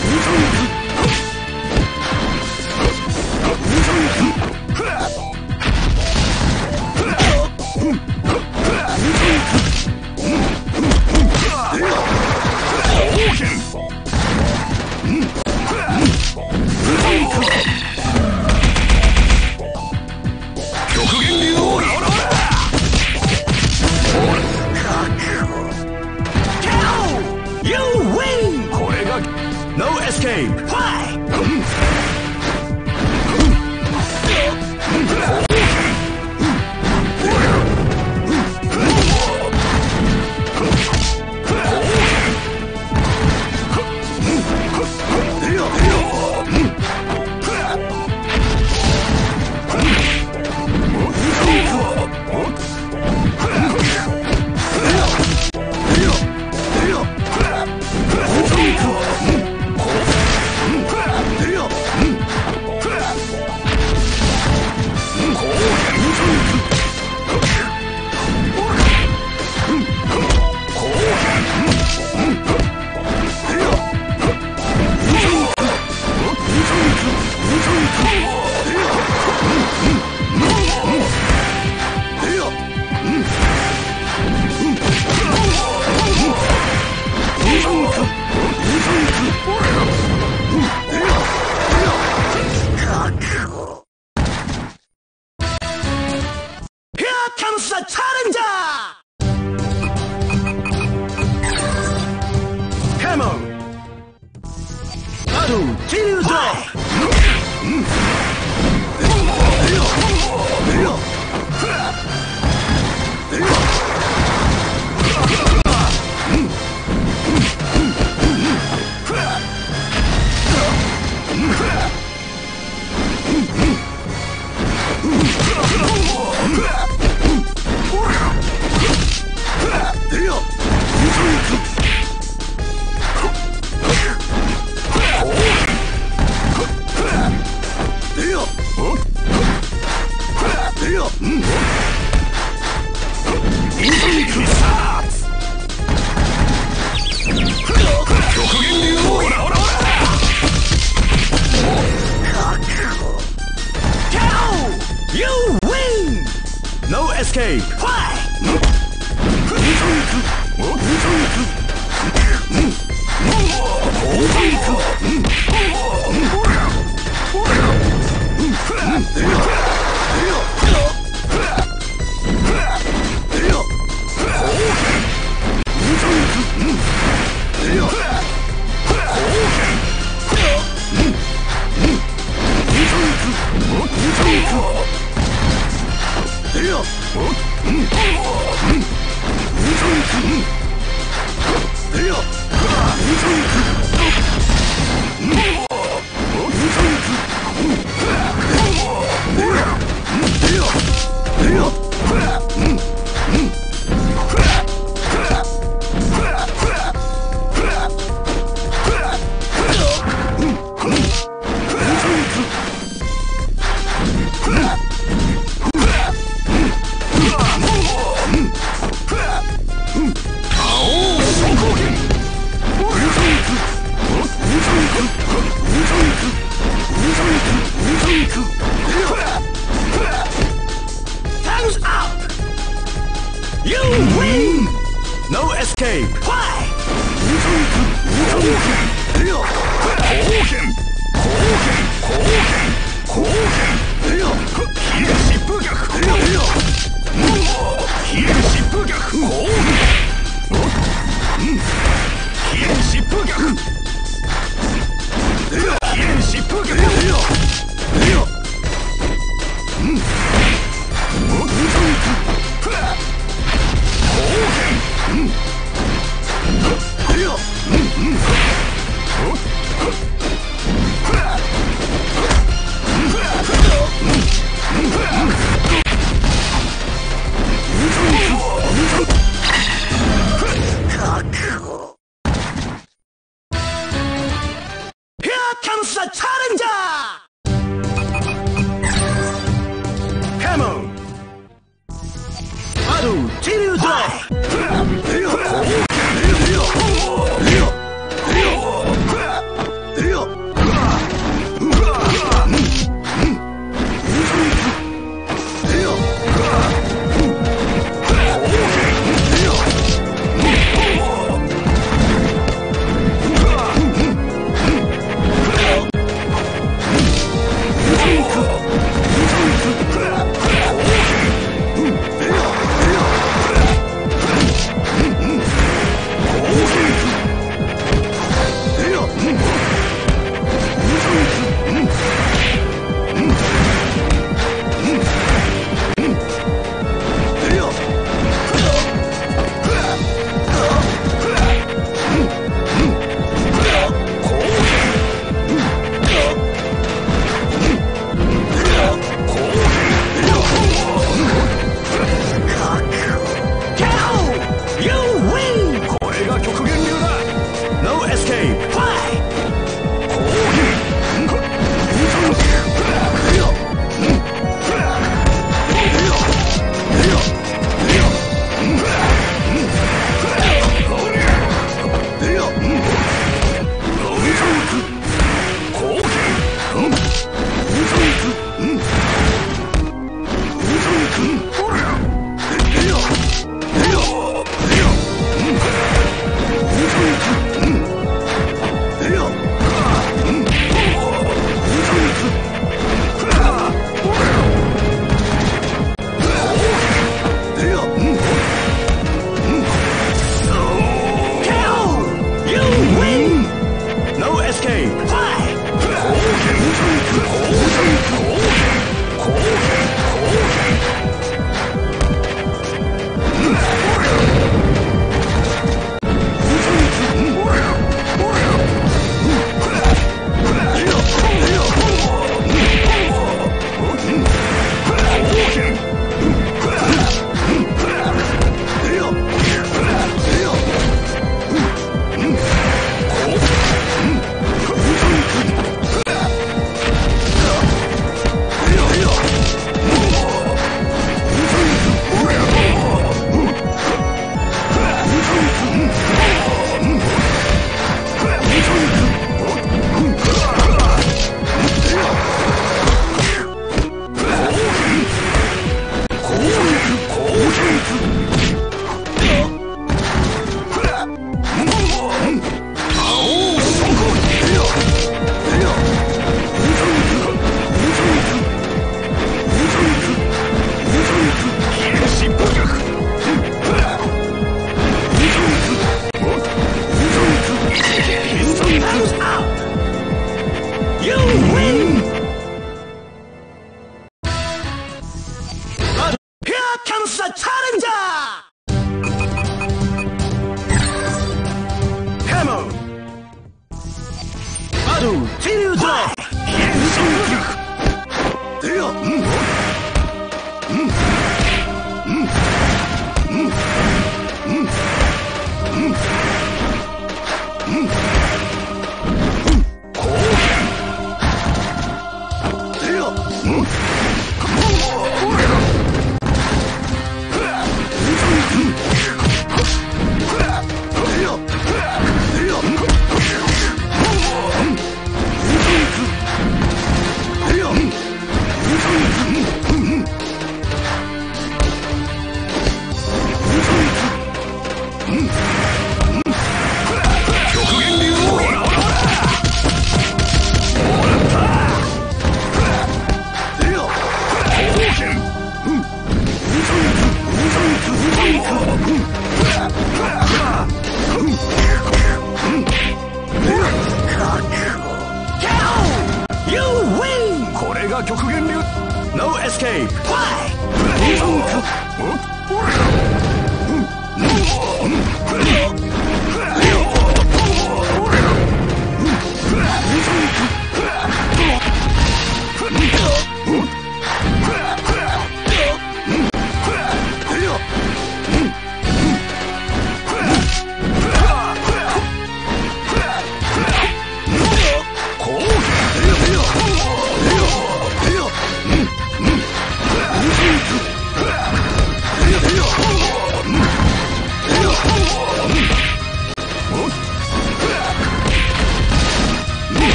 无伤无 camo! You win! No escape! Why?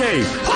escape.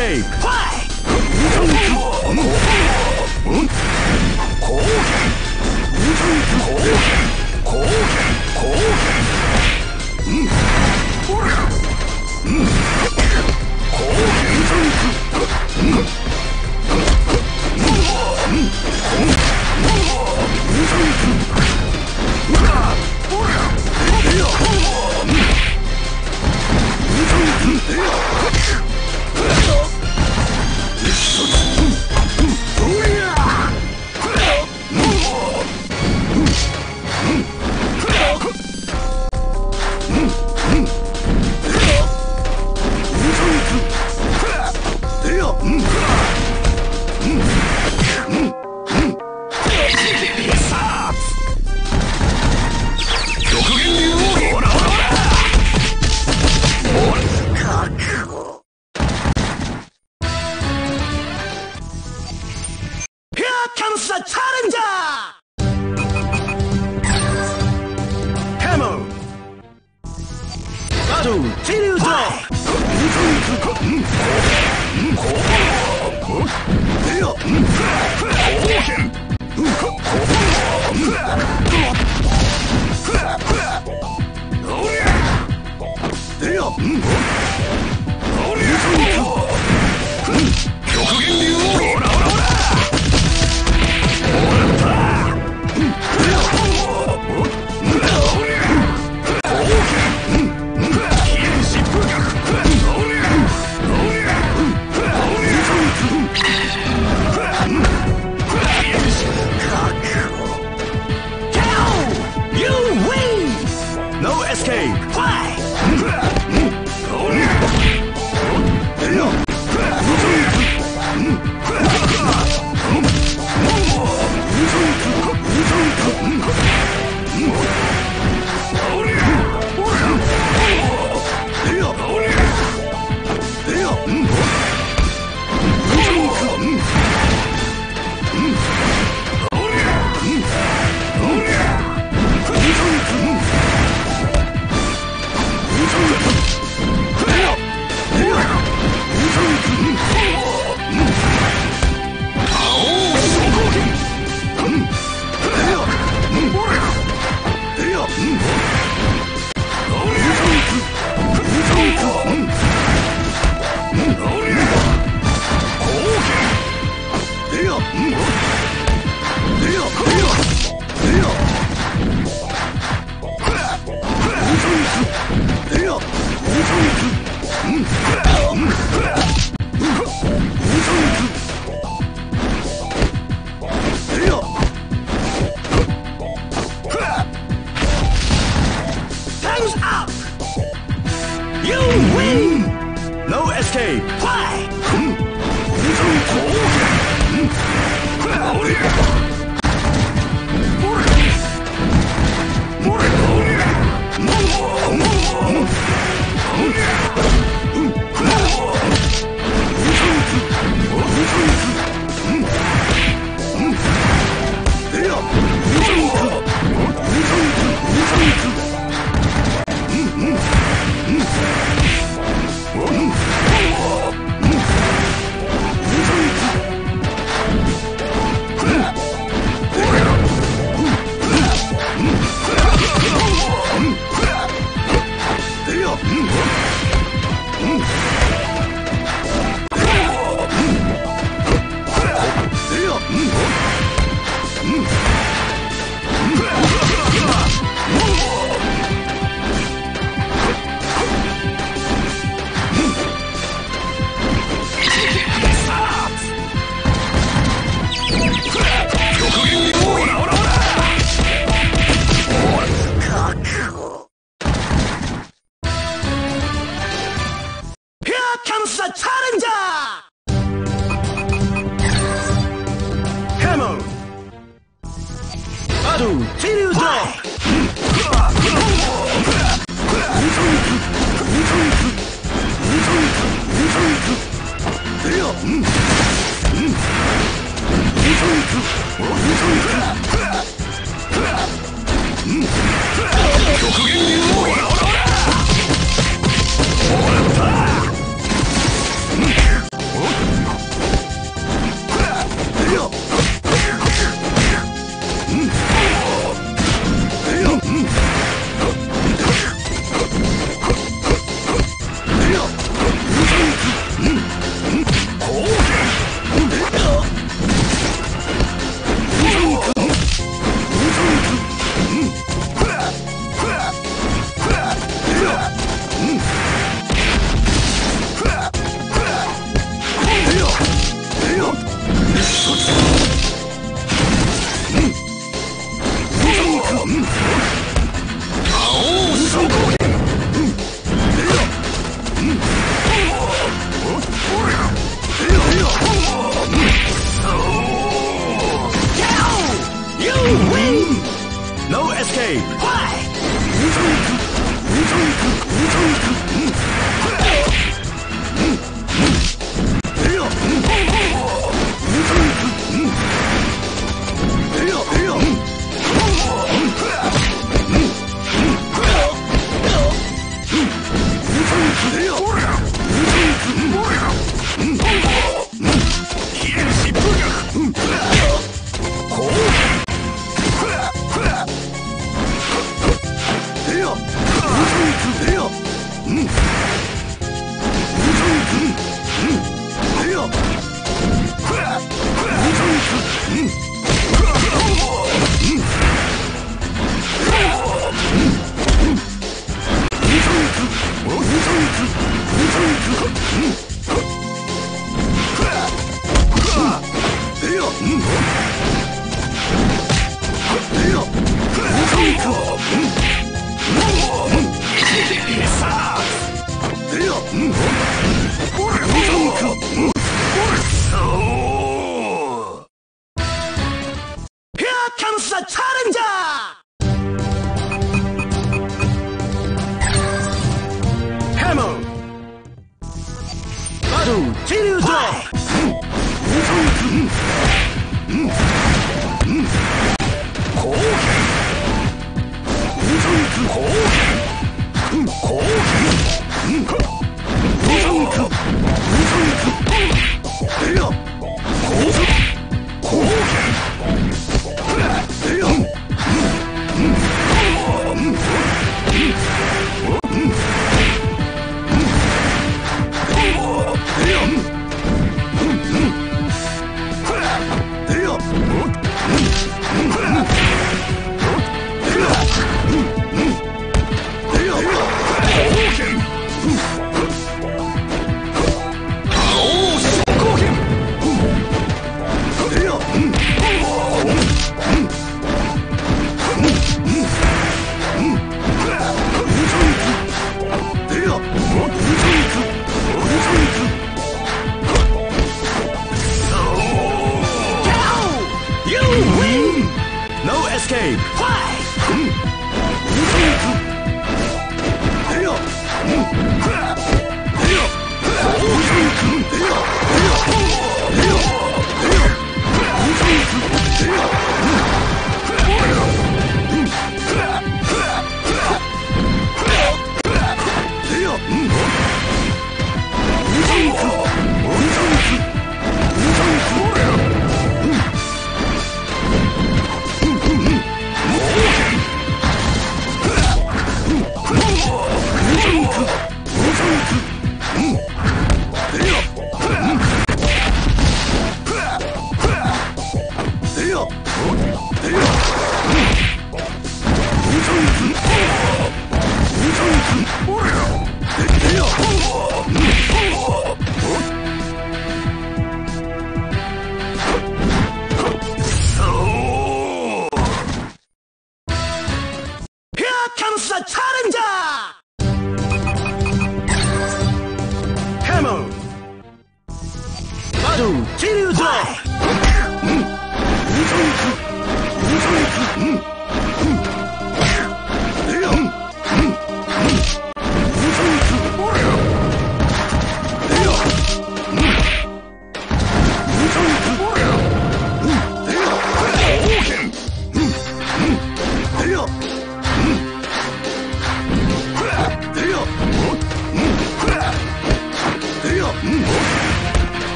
攻撃